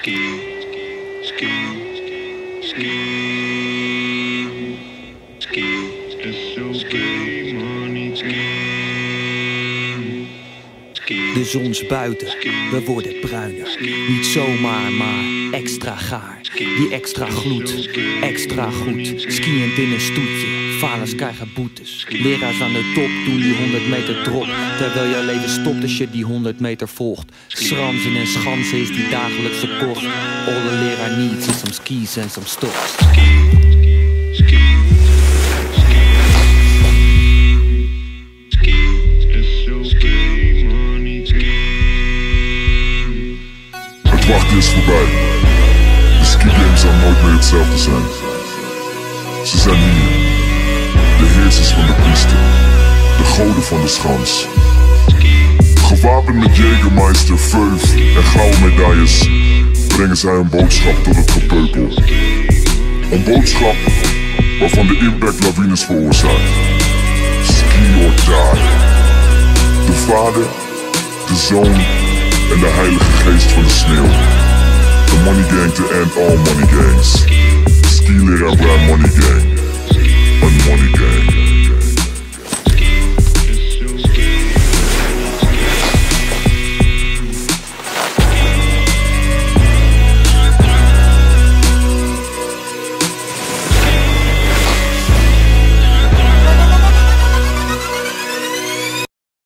ski, ski, ski, ski, ski, money, ski, ski. De zon buiten, we worden bruiner. Niet zomaar, maar extra gaar. Die extra gloed, extra goed. Skiënd in een stoetje, vaders krijgen boetes. Leraars aan de top doen die 100 meter drop. Terwijl jouw leven stopt als je die 100 meter volgt. Schransen en schansen is die dagelijkse kost. Alle leraar needs is some skis en some stocks. Het wachten is voorbij. De ski games zal nooit meer hetzelfde zijn. Ze zijn hier. De van de goden van de schans. Gewapend met Jägermeister, Veuf en gouden medailles brengen zij een boodschap tot het gepeupel. Een boodschap waarvan de impact lawines veroorzaakt. Ski or die. De Vader, de Zoon en de Heilige Geest van de sneeuw. The Money Gang to end all money gangs. Ski leraar bij Money.